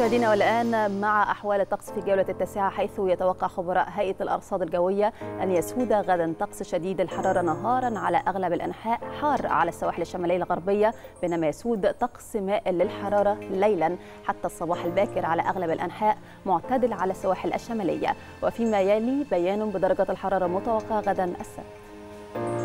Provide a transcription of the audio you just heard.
مشاهدينا والآن مع أحوال الطقس في جولة التاسعة حيث يتوقع خبراء هيئة الأرصاد الجوية أن يسود غدا طقس شديد الحرارة نهارا على أغلب الأنحاء حار على السواحل الشمالية الغربية بينما يسود طقس مائل للحرارة ليلا حتى الصباح الباكر على أغلب الأنحاء معتدل على السواحل الشمالية. وفيما يلي بيان بدرجة الحرارة المتوقعة غدا السبت.